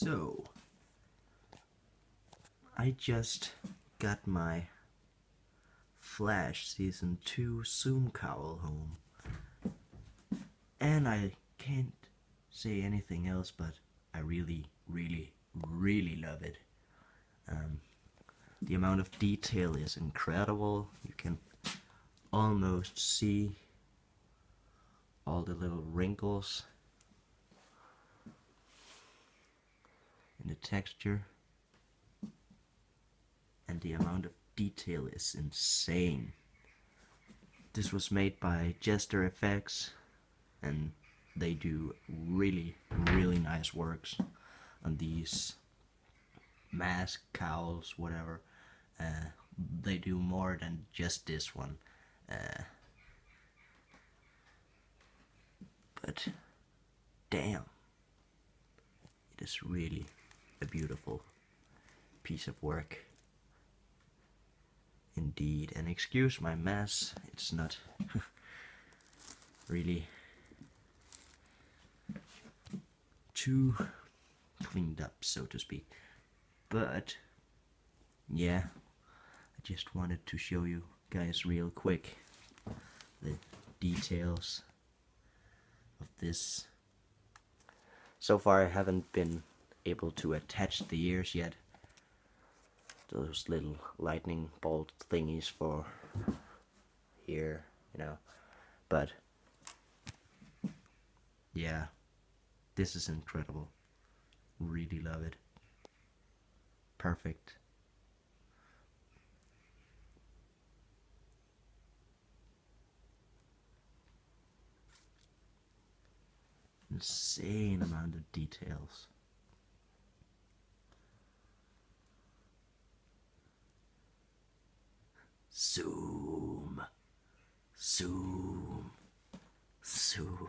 So, I just got my Flash Season 2 Zoom cowl home. And I can't say anything else, but I really, really, really love it. Um, the amount of detail is incredible. You can almost see all the little wrinkles the texture and the amount of detail is insane. This was made by JesterFx and they do really really nice works on these mask cowls whatever uh, they do more than just this one uh, but damn it is really a beautiful piece of work. Indeed and excuse my mess it's not really too cleaned up so to speak. But yeah I just wanted to show you guys real quick the details of this. So far I haven't been able to attach the ears yet. Those little lightning bolt thingies for here you know. But yeah this is incredible. Really love it. Perfect. Insane amount of details. Zoom. Zoom. Zoom.